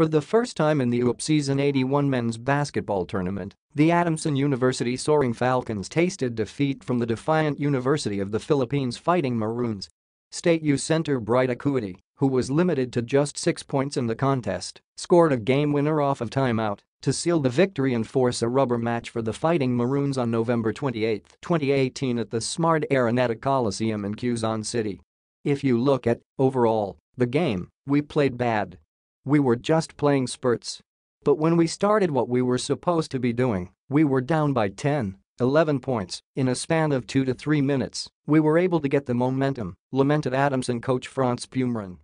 For the first time in the UAAP Season 81 men's basketball tournament, the Adamson University Soaring Falcons tasted defeat from the defiant University of the Philippines Fighting Maroons. State U center Bright Akhuetie, who was limited to just six points in the contest, scored a game winner off of timeout to seal the victory and force a rubber match for the Fighting Maroons on November 28, 2018 at the Smart Araneta Coliseum in Quezon City. If you look at, overall, the game, we played bad, we were just playing spurts. But when we started what we were supposed to be doing, we were down by 10, 11 points in a span of 2 to 3 minutes. We were able to get the momentum, lamented Adamson coach Franz Pumaren.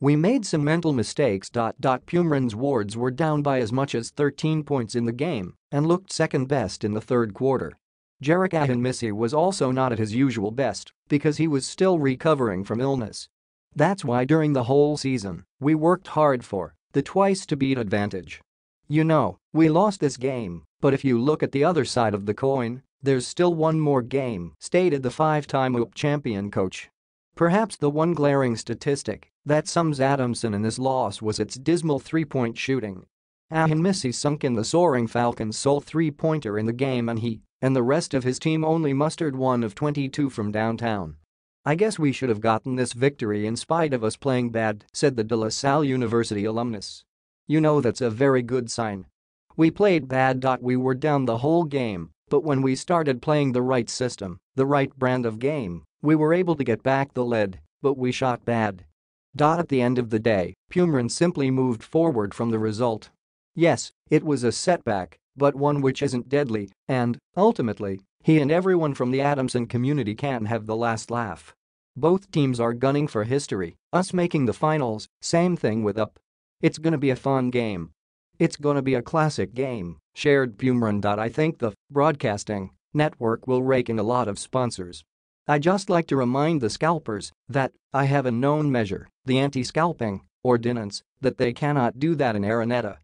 We made some mental mistakes. Pumaren's wards were down by as much as 13 points in the game and looked second best in the third quarter. Jerrick Ahanmisi was also not at his usual best because he was still recovering from illness that's why during the whole season, we worked hard for the twice-to-beat advantage. You know, we lost this game, but if you look at the other side of the coin, there's still one more game, stated the five-time UAAP champion coach. Perhaps the one glaring statistic that sums Adamson and his loss was its dismal three-point shooting. Ahanmisi sunk in the soaring Falcons' sole three-pointer in the game and he and the rest of his team only mustered one of 22 from downtown. I guess we should have gotten this victory in spite of us playing bad, said the De La Salle University alumnus. You know that's a very good sign. We played bad. We were down the whole game, but when we started playing the right system, the right brand of game, we were able to get back the lead, but we shot bad. At the end of the day, Pumaren simply moved forward from the result. Yes, it was a setback, but one which isn't deadly, and, ultimately, he and everyone from the Adamson community can have the last laugh. Both teams are gunning for history, us making the finals, same thing with UP. It's gonna be a fun game. It's gonna be a classic game, shared Pumaren. I think the broadcasting network will rake in a lot of sponsors. I just like to remind the scalpers that I have a known measure, the anti-scalping ordinance, that they cannot do that in Araneta